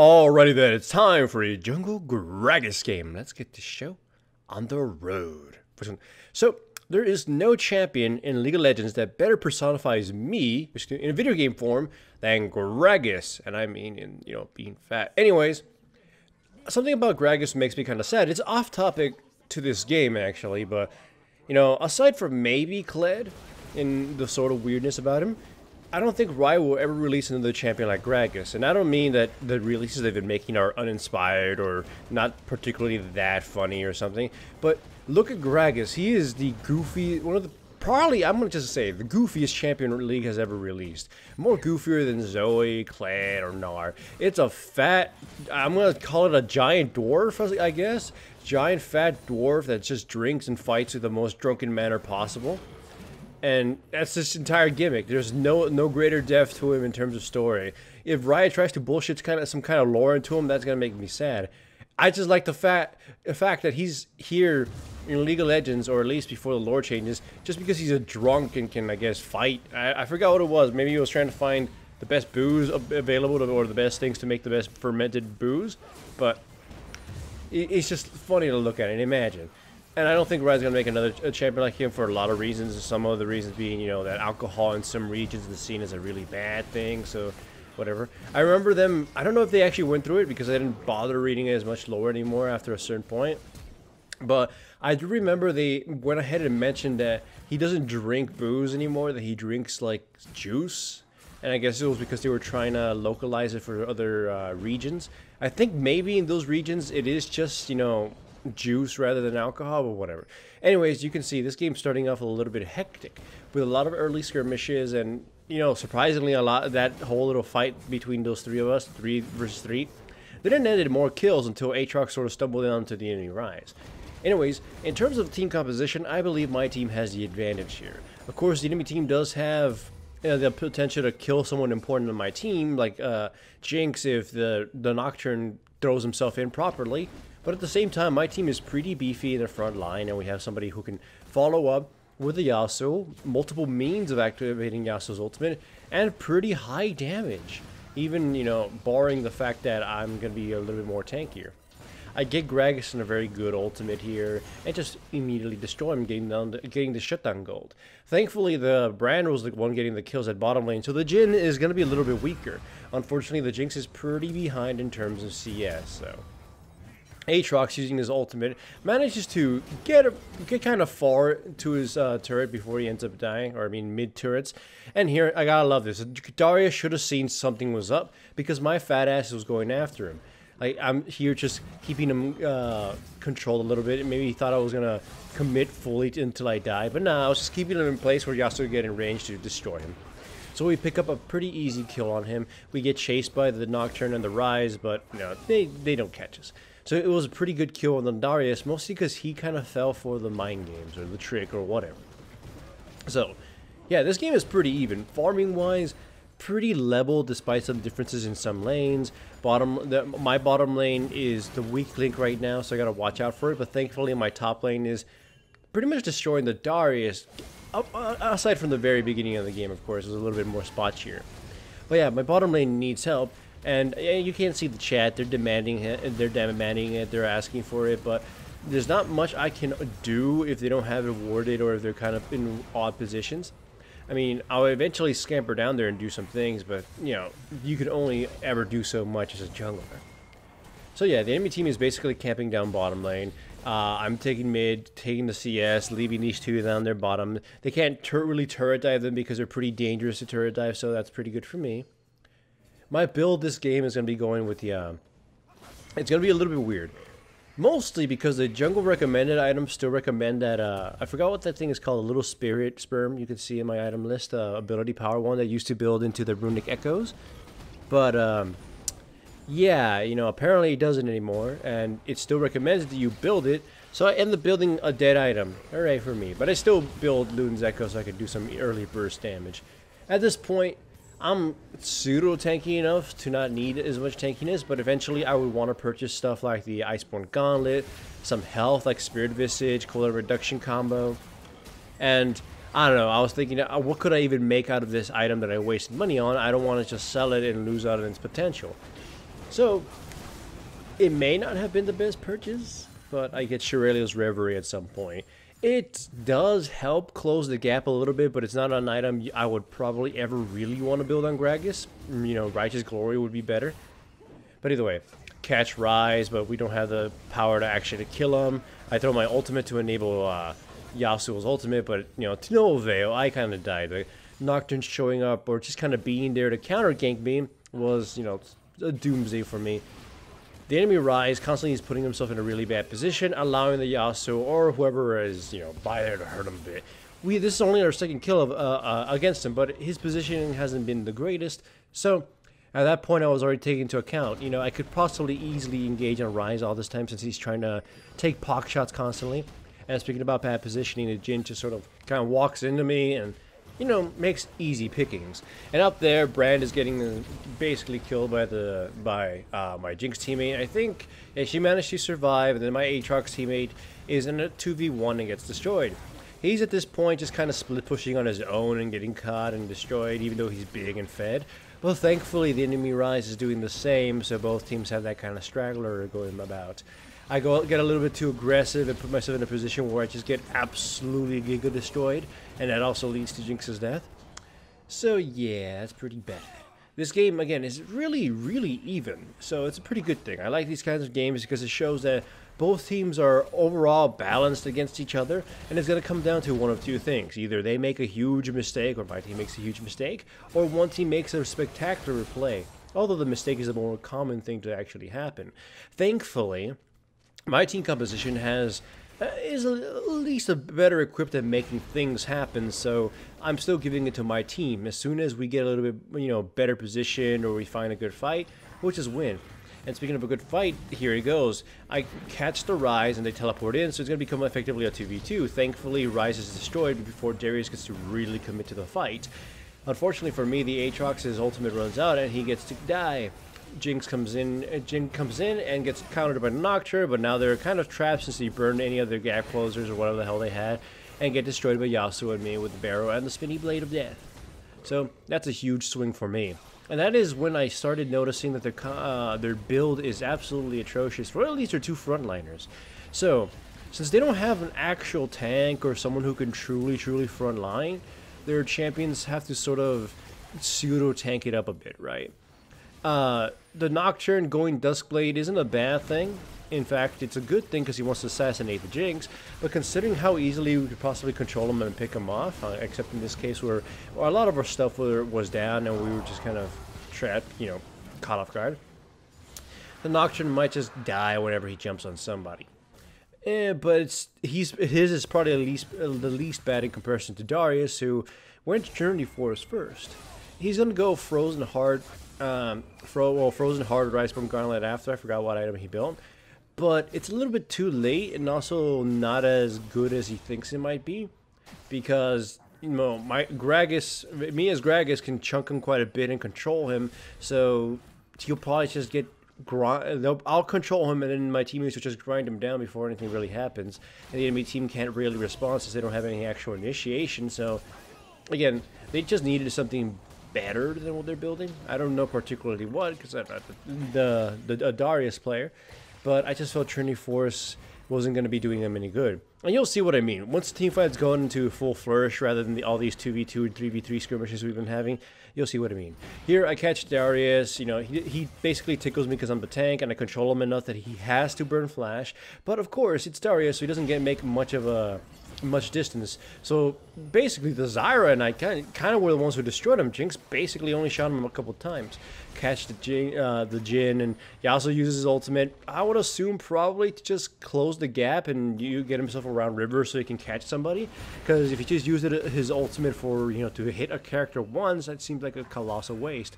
Alrighty then, it's time for a Jungle Gragas game. Let's get the show on the road. So, there is no champion in League of Legends that better personifies me in a video game form than Gragas. And I mean in, you know, being fat. Anyways, something about Gragas makes me kind of sad. It's off topic to this game, actually, but, you know, aside from maybe Kled and the sort of weirdness about him, I don't think Riot will ever release another champion like Gragas, and I don't mean that the releases they've been making are uninspired or not particularly that funny or something, but look at Gragas. He is the goofy, one of the, probably, I'm going to just say, the goofiest champion League has ever released. More goofier than Zoe, Kled, or Gnar. It's a fat, I'm going to call it a giant dwarf, I guess. Giant fat dwarf that just drinks and fights in the most drunken manner possible and that's this entire gimmick. There's no no greater depth to him in terms of story. If Riot tries to bullshit kind of some kind of lore into him, that's gonna make me sad. I just like the fact the fact that he's here in League of Legends, or at least before the lore changes, just because he's a drunk and can, I guess, fight. I, I forgot what it was. Maybe he was trying to find the best booze available to, or the best things to make the best fermented booze. But it's just funny to look at and imagine. And I don't think Riot's going to make another champion like him for a lot of reasons. Some of the reasons being, you know, that alcohol in some regions of the scene is a really bad thing. So, whatever. I remember them. I don't know if they actually went through it because I didn't bother reading it as much lore anymore after a certain point. But I do remember they went ahead and mentioned that he doesn't drink booze anymore. That he drinks like juice. And I guess it was because they were trying to localize it for other uh, regions. I think maybe in those regions it is just, you know, juice rather than alcohol, but whatever. Anyways, you can see this game starting off a little bit hectic with a lot of early skirmishes and, you know, surprisingly a lot of that whole little fight between those three of us, three versus three, they didn't end in more kills until Aatrox sort of stumbled onto the enemy Ryze. Anyways, in terms of team composition, I believe my team has the advantage here. Of course, the enemy team does have you know, the potential to kill someone important on my team, like uh, Jinx if the, the Nocturne throws himself in properly. But at the same time, my team is pretty beefy in the front line, and we have somebody who can follow up with the Yasuo, multiple means of activating Yasuo's ultimate, and pretty high damage. Even, you know, barring the fact that I'm going to be a little bit more tankier. I get Gragas in a very good ultimate here, and just immediately destroy him, getting, down the, getting the shutdown gold. Thankfully, the Brand was the one getting the kills at bottom lane, so the Jhin is going to be a little bit weaker. Unfortunately, the Jinx is pretty behind in terms of CS, so... Aatrox using his ultimate manages to get a, get kind of far to his uh, turret before he ends up dying, or I mean mid turrets. And here I gotta love this. Darius should have seen something was up because my fat ass was going after him. Like I'm here just keeping him uh, controlled a little bit. Maybe he thought I was gonna commit fully until I die, but nah, I was just keeping him in place where Yasuo get in range to destroy him. So we pick up a pretty easy kill on him. We get chased by the Nocturne and the Ryze, but know, they, they don't catch us. So it was a pretty good kill on the Darius, mostly because he kind of fell for the mind games or the trick or whatever. So, yeah, this game is pretty even. Farming-wise, pretty level despite some differences in some lanes. Bottom, the, my bottom lane is the weak link right now, so I gotta watch out for it. But thankfully, my top lane is pretty much destroying the Darius. Uh, aside from the very beginning of the game, of course, there's a little bit more spots here. But yeah, my bottom lane needs help, and you can't see the chat. They're demanding it. They're demanding it. They're asking for it. But there's not much I can do if they don't have it awarded or if they're kind of in odd positions. I mean, I'll eventually scamper down there and do some things, but, you know, you can only ever do so much as a jungler. So yeah, the enemy team is basically camping down bottom lane. Uh, I'm taking mid, taking the CS, leaving these two down their bottom. They can't tur really turret dive them because they're pretty dangerous to turret dive, so that's pretty good for me. My build this game is going to be going with the... Uh, it's going to be a little bit weird. Mostly because the jungle recommended items still recommend that, uh, I forgot what that thing is called, a little spirit sperm you can see in my item list, uh, ability power one that used to build into the runic echoes. But, um, yeah, you know, apparently it doesn't anymore, and it still recommends that you build it, so I end up building a dead item. Hooray for me. But I still build Luden's Echo so I can do some early burst damage. At this point, I'm pseudo tanky enough to not need as much tankiness, but eventually I would want to purchase stuff like the Iceborn Gauntlet, some health like Spirit Visage, Cola Reduction combo, and I don't know, I was thinking, uh, what could I even make out of this item that I wasted money on? I don't want to just sell it and lose out on its potential. So, it may not have been the best purchase, but I get Shurelya's Reverie at some point. It does help close the gap a little bit, but it's not an item I would probably ever really want to build on Gragas. Mm, you know, Righteous Glory would be better. But either way, catch Ryze, but we don't have the power to actually to kill him. I throw my ultimate to enable uh, Yasuo's ultimate, but, you know, to no avail. I kind of died. The Nocturne showing up or just kind of being there to counter gank me was, you know, a doomsday for me. The enemy Ryze constantly is putting himself in a really bad position, allowing the Yasuo or whoever is, you know, by there to hurt him a bit. We This is only our second kill of, uh, uh, against him, but his positioning hasn't been the greatest. So at that point, I was already taking into account, you know, I could possibly easily engage on Ryze all this time since he's trying to take pock shots constantly. And speaking about bad positioning, the Jhin just sort of kind of walks into me and you know, makes easy pickings. And up there, Brand is getting basically killed by the by uh, my Jinx teammate. I think yeah, she managed to survive, and then my Aatrox teammate is in a 2v1 and gets destroyed. He's at this point just kind of split pushing on his own and getting caught and destroyed, even though he's big and fed. Well, thankfully, the enemy Ryze is doing the same, so both teams have that kind of straggler going about. I go get a little bit too aggressive and put myself in a position where I just get absolutely giga destroyed, and that also leads to Jinx's death. So yeah, that's pretty bad. This game, again, is really, really even, so it's a pretty good thing. I like these kinds of games because it shows that both teams are overall balanced against each other, and it's going to come down to one of two things. Either they make a huge mistake, or my team makes a huge mistake, or one team makes a spectacular play, although the mistake is a more common thing to actually happen. Thankfully, my team composition has uh, is at least a better equipped at making things happen. So I'm still giving it to my team. As soon as we get a little bit, you know, better position or we find a good fight, we'll just win. And speaking of a good fight, here he goes. I catch the Ryze and they teleport in, so it's going to become effectively a 2v2. Thankfully, Ryze is destroyed before Darius gets to really commit to the fight. Unfortunately for me, the Aatrox's ultimate runs out and he gets to die. Jinx comes in, uh, Jhin comes in and gets countered by Nocturne, but now they're kind of trapped since he burned any other gap closers or whatever the hell they had, and get destroyed by Yasuo and me with the Barrow and the Spinny Blade of Death. So that's a huge swing for me. And that is when I started noticing that their, uh, their build is absolutely atrocious for at least their two frontliners. So, since they don't have an actual tank or someone who can truly, truly frontline, their champions have to sort of pseudo tank it up a bit, right? Uh, the Nocturne going Duskblade isn't a bad thing. In fact, it's a good thing because he wants to assassinate the Jinx. But considering how easily we could possibly control him and pick him off, uh, except in this case where, where a lot of our stuff was down and we were just kind of trapped, you know, caught off guard, the Nocturne might just die whenever he jumps on somebody. Eh, but it's, he's his is probably the least uh, the least bad in comparison to Darius, who went to Journey Force first. He's gonna go Frozen Heart um, Fro well, Frozen Heart Iceborn Gauntlet after. I forgot what item he built. But it's a little bit too late and also not as good as he thinks it might be. Because, you know, my Gragas, me as Gragas can chunk him quite a bit and control him. So he'll probably just get grind. I'll control him, and then my teammates will just grind him down before anything really happens. And the enemy team can't really respond since they don't have any actual initiation. So, again, they just needed something better than what they're building. I don't know particularly what because I'm not the, the, the Darius player, but I just felt Trinity Force wasn't going to be doing them any good. And you'll see what I mean. Once the team fight's gone into full flourish rather than the, all these 2v2 and 3v3 skirmishes we've been having, you'll see what I mean. Here I catch Darius, you know, he, he basically tickles me because I'm the tank and I control him enough that he has to burn flash. But of course, it's Darius, so he doesn't get make much of a much distance. So basically, the Zyra and I kind of, kind of were the ones who destroyed him. Jinx basically only shot him a couple times. Catch the Jhin, uh, the Jhin, and he also uses his ultimate. I would assume probably to just close the gap and you get himself around river so he can catch somebody. Because if he just used it, his ultimate for you know to hit a character once, that seems like a colossal waste.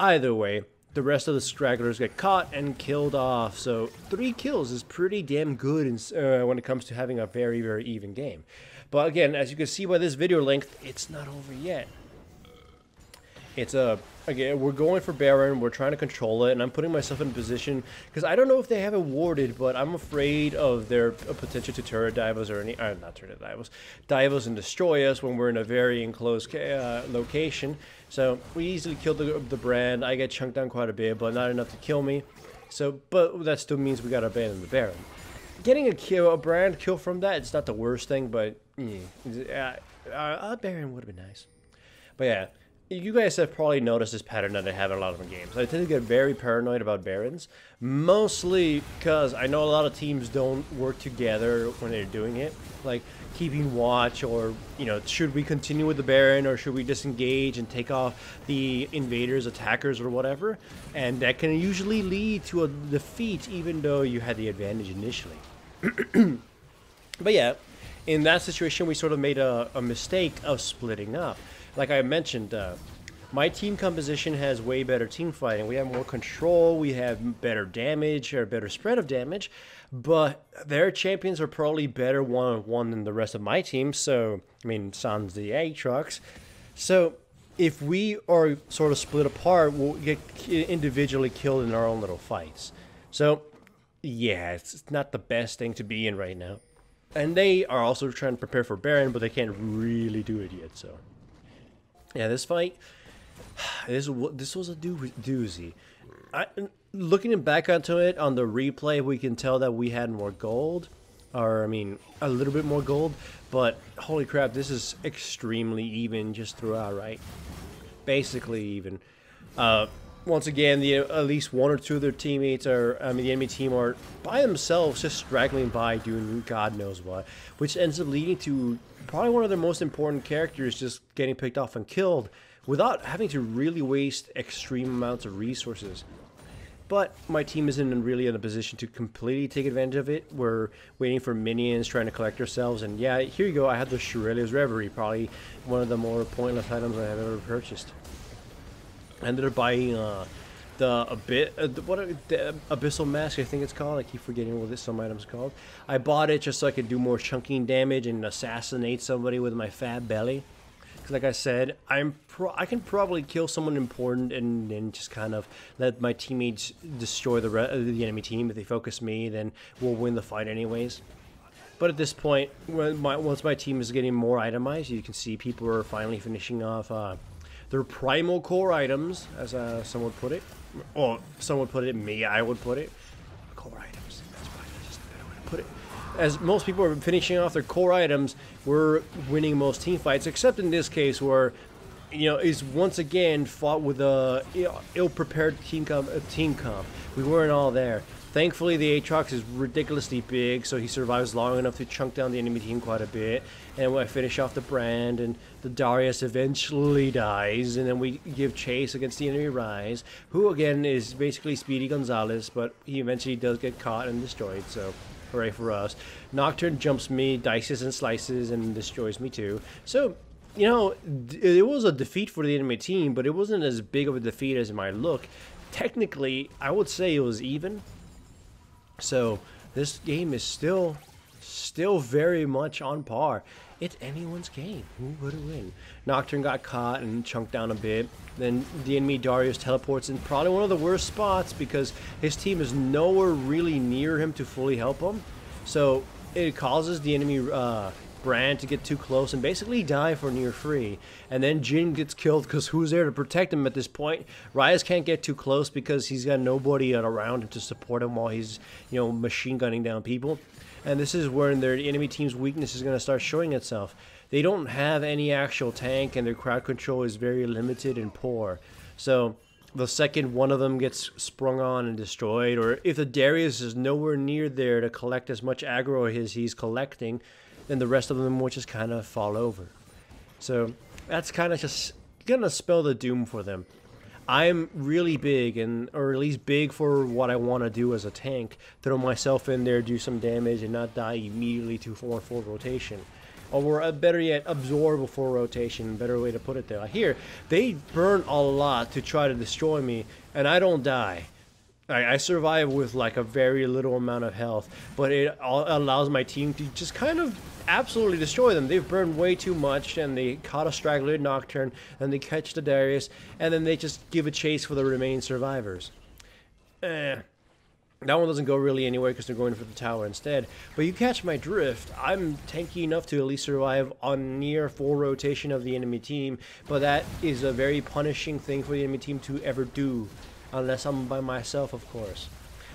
Either way, the rest of the stragglers get caught and killed off. So three kills is pretty damn good in, uh, when it comes to having a very, very even game. But again, as you can see by this video length, it's not over yet. It's a again, we're going for Baron. We're trying to control it, and I'm putting myself in a position because I don't know if they have it warded, but I'm afraid of their potential to turret divers or any, uh, not turret divers, divers and destroy us when we're in a very enclosed uh, location. So we easily killed the, the brand. I get chunked down quite a bit, but not enough to kill me. So, but that still means we gotta abandon the Baron. Getting a kill, a brand kill from that, it's not the worst thing, but yeah, uh, a Baron would have been nice. But yeah, you guys have probably noticed this pattern that I have in a lot of my games. I tend to get very paranoid about Barons, mostly because I know a lot of teams don't work together when they're doing it. Like keeping watch, or you know, should we continue with the Baron, or should we disengage and take off the invaders, attackers, or whatever? And that can usually lead to a defeat, even though you had the advantage initially. but yeah, in that situation, we sort of made a, a mistake of splitting up like I mentioned, uh, my team composition has way better team fighting. We have more control, we have better damage or better spread of damage, but their champions are probably better one on one than the rest of my team. So, I mean, sans the Aatrox. So, if we are sort of split apart, we'll get individually killed in our own little fights. So, yeah, it's not the best thing to be in right now. And they are also trying to prepare for Baron, but they can't really do it yet, so. Yeah, this fight, this this was a doozy. I, looking back onto it on the replay, we can tell that we had more gold, or I mean, a little bit more gold. But holy crap, this is extremely even just throughout, right? Basically even. Uh, once again, the at least one or two of their teammates are, I mean, the enemy team are by themselves, just straggling by, doing God knows what, which ends up leading to probably one of their most important characters just getting picked off and killed without having to really waste extreme amounts of resources. But my team isn't really in a position to completely take advantage of it. We're waiting for minions, trying to collect ourselves, and yeah, here you go. I have the Shurelya's Reverie, probably one of the more pointless items I have ever purchased. Ended up buying uh, the a uh, what the abyssal mask I think it's called. I keep forgetting what this some items called. I bought it just so I could do more chunking damage and assassinate somebody with my fat belly. Cause like I said, I'm I can probably kill someone important and then just kind of let my teammates destroy the the enemy team. If they focus me, then we'll win the fight anyways. But at this point, my, once my team is getting more itemized, you can see people are finally finishing off uh, their primal core items, as uh, some would put it. Or some would put it, me, I would put it. Core items. That's probably just a better way to put it. As most people are finishing off their core items, we're winning most team fights, except in this case where you know, is once again fought with a ill-prepared team comp. Team comp. We weren't all there. Thankfully, the Aatrox is ridiculously big, so he survives long enough to chunk down the enemy team quite a bit. And I finish off the brand, and the Darius eventually dies, and then we give chase against the enemy Ryze, who again is basically Speedy Gonzalez, but he eventually does get caught and destroyed, so hooray for us. Nocturne jumps me, dices and slices, and destroys me too. So you know, it was a defeat for the enemy team, but it wasn't as big of a defeat as it might look. Technically, I would say it was even. So this game is still, still very much on par. It's anyone's game. Who would win? Nocturne got caught and chunked down a bit. Then the enemy Darius teleports in probably one of the worst spots because his team is nowhere really near him to fully help him. So it causes the enemy uh, Brand to get too close and basically die for near free. And then Jhin gets killed because who's there to protect him at this point? Ryze can't get too close because he's got nobody around him to support him while he's, you know, machine gunning down people. And this is where their enemy team's weakness is going to start showing itself. They don't have any actual tank and their crowd control is very limited and poor. So the second one of them gets sprung on and destroyed, or if the Darius is nowhere near there to collect as much aggro as he's collecting, then the rest of them will just kind of fall over. So that's kind of just gonna spell the doom for them. I'm really big, and or at least big for what I want to do as a tank. Throw myself in there, do some damage, and not die immediately to four full rotation. Or uh, better yet, absorb before rotation. Better way to put it there. Here, they burn a lot to try to destroy me, and I don't die. I, I survive with like a very little amount of health, but it allows my team to just kind of absolutely destroy them. They've burned way too much, and they caught a straggler Nocturne, and they catch the Darius, and then they just give a chase for the remaining survivors. Eh. That one doesn't go really anywhere because they're going for the tower instead. But you catch my drift. I'm tanky enough to at least survive on near full rotation of the enemy team, but that is a very punishing thing for the enemy team to ever do, unless I'm by myself, of course.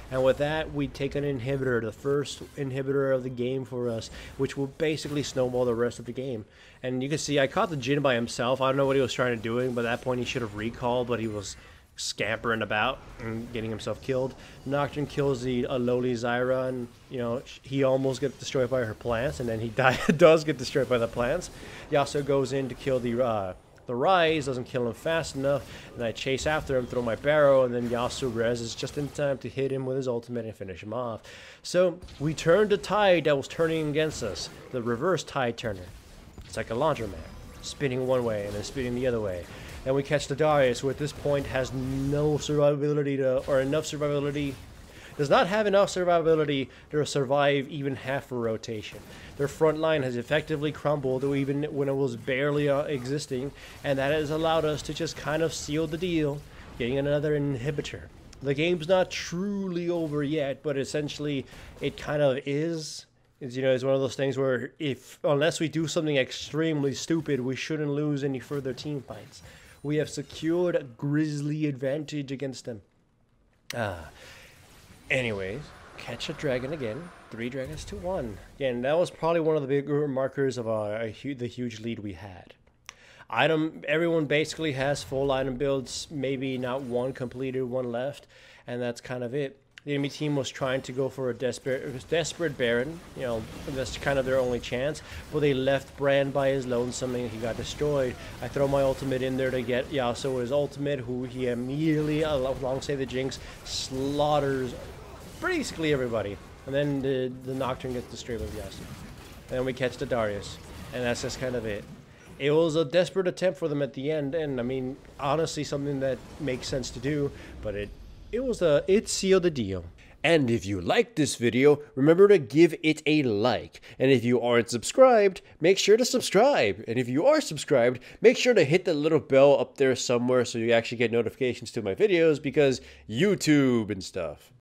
And with that, we take an inhibitor, the first inhibitor of the game for us, which will basically snowball the rest of the game. And you can see I caught the Jhin by himself. I don't know what he was trying to do, but at that point he should have recalled, but he was scampering about and getting himself killed. Nocturne kills the a lowly Zyra, and you know he almost gets destroyed by her plants, and then he die, does get destroyed by the plants. Yasuo goes in to kill the uh, the Ryze, doesn't kill him fast enough, and I chase after him, throw my barrow, and then Yasuo is just in time to hit him with his ultimate and finish him off. So we turned the tide that was turning against us, the reverse tide turner. It's like a laundromat, spinning one way and then spinning the other way and we catch the Darius, who at this point has no survivability to, or enough survivability, does not have enough survivability to survive even half a rotation. Their front line has effectively crumbled, even when it was barely uh, existing, and that has allowed us to just kind of seal the deal, getting another inhibitor. The game's not truly over yet, but essentially it kind of is. It's, you know, it's one of those things where if unless we do something extremely stupid, we shouldn't lose any further team fights we have secured a grisly advantage against them. Ah. Anyways, catch a dragon again. Three dragons to one. Again, that was probably one of the bigger markers of uh, the huge lead we had. Item, everyone basically has full item builds, maybe not one completed, one left, and that's kind of it the enemy team was trying to go for a desperate, desperate Baron. You know, that's kind of their only chance. But they left Brand by his lonesome and he got destroyed. I throw my ultimate in there to get Yasuo his ultimate, who he immediately, alongside the Jinx, slaughters basically everybody. And then the, the Nocturne gets destroyed with Yasuo. And then we catch the Darius. And that's just kind of it. It was a desperate attempt for them at the end, and I mean, honestly, something that makes sense to do, but it it was a it sealed the deal. And if you liked this video, remember to give it a like. And if you aren't subscribed, make sure to subscribe. And if you are subscribed, make sure to hit the little bell up there somewhere so you actually get notifications to my videos because YouTube and stuff.